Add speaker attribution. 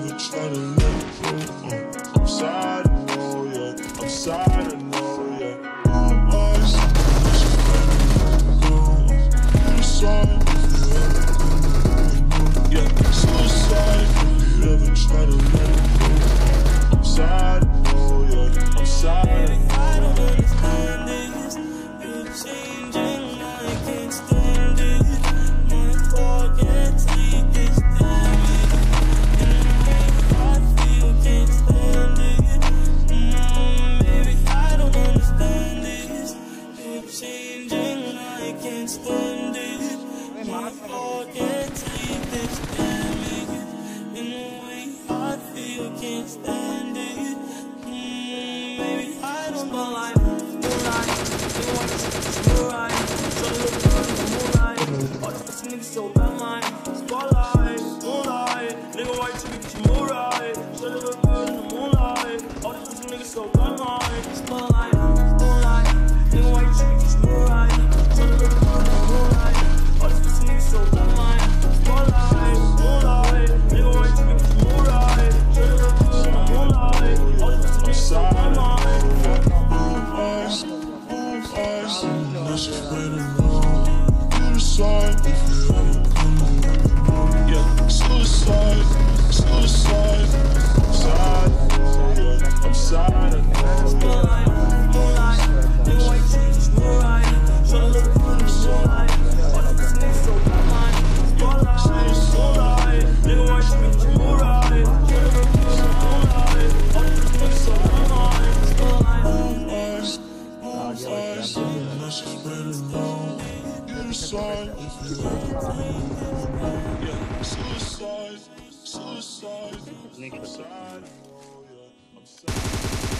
Speaker 1: never try to let go. Uh, I'm sorry, oh yeah, I'm sorry. you
Speaker 2: can't stand it. Mm, I don't, but I'm right.
Speaker 1: You're right, you're just went along. You decide much is better know.
Speaker 2: Get
Speaker 1: sign if you ever. Yeah, suicide, suicide, suicide. suicide.